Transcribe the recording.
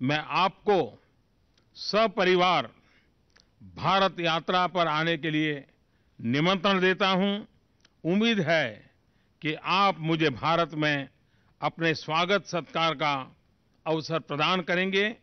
मैं आपको सपरिवार भारत यात्रा पर आने के लिए निमंत्रण देता हूँ। उम्मीद है कि आप मुझे भारत में अपने स्वागत सत्कार का अवसर प्रदान करेंगे।